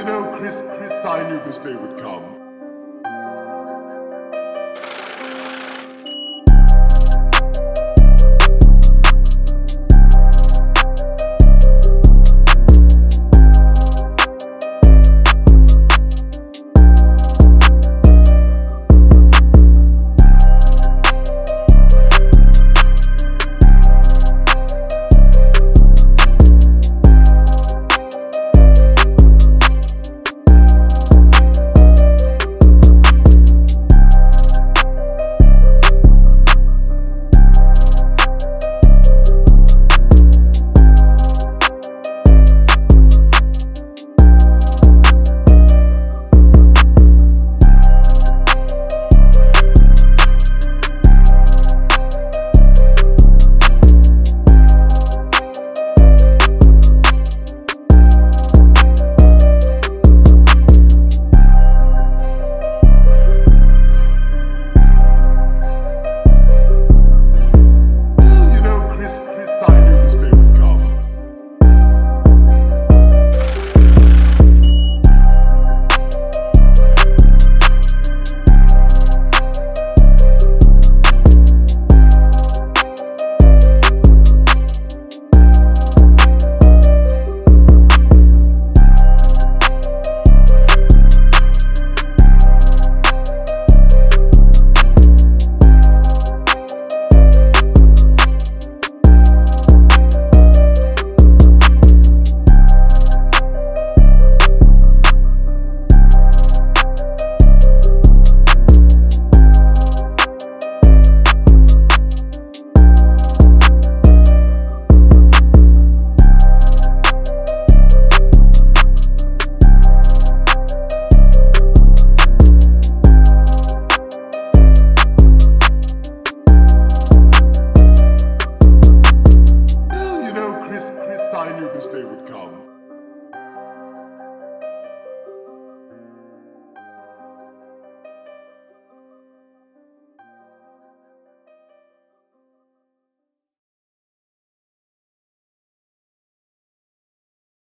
you know, Chris, Chris, I knew this day would come.